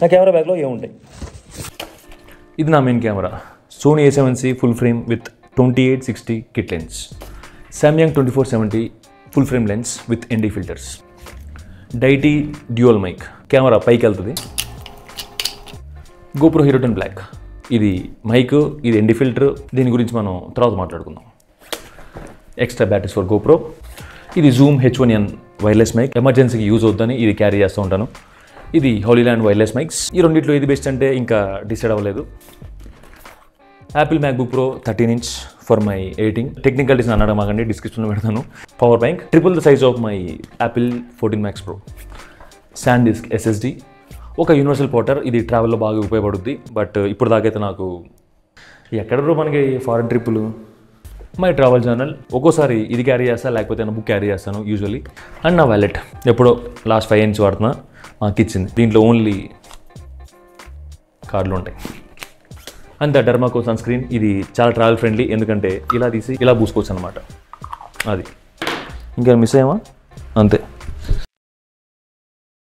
నా కెమెరా బ్యాగ్లో ఏముంటాయి ఇది నా main camera Sony A seven C full frame with twenty eight sixty kit lens Samyang twenty four seventy full frame lens with ND filters Deity dual mic camera పైకి వెళ్తుంది. GoPro hero ten black ఇది mic ఇది ND filter దీని గురించి మనం తర్వాత మాట్లాడుకుందాం. Extra batteries for GoPro ఇది zoom H one N wireless mic ఎమర్జెన్సీకి యూజ్ అవుద్దని ఇది క్యారీ చేస్తూ ఉంటాను. ఇది హోలీల్యాండ్ వైర్లెస్ మైక్స్ ఈ రెండిట్లో ఇది బెస్ట్ అంటే ఇంకా డిసైడ్ అవ్వలేదు. Apple MacBook pro thirteen inch for my editing technical design అనడం మాకండి డిస్క్రిప్షన్లో పెడతాను. Power bank triple the size of my Apple fourteen max pro SanDisk SSD ఒక యూనివర్సల్ పోటర్ ఇది ట్రావెల్లో బాగా ఉపయోగపడుద్ది బట్ ఇప్పుడు దాకైతే నాకు ఎక్కడ బ్రో మనకి ఫారెన్ ట్రిప్పులు మై ట్రావెల్ జర్నల్ ఒక్కోసారి ఇది క్యారీ చేస్తా లేకపోతే నా బుక్ క్యారీ చేస్తాను యూజువల్లీ అండ్ నా వ్యాలెట్ ఎప్పుడో లాస్ట్ ఫైవ్ ఇంచ్ వాడుతున్నా. మాకు ఇచ్చింది దీంట్లో ఓన్లీ కార్డులు ఉంటాయి. అండ్ ద డర్మాకో సన్ స్క్రీన్ ఇది చాలా ట్రావెల్ ఫ్రెండ్లీ ఎందుకంటే ఇలా తీసి ఇలా పూసుకోవచ్చు అనమాట అది. ఇంకా మిస్ అయ్యామా అంతే.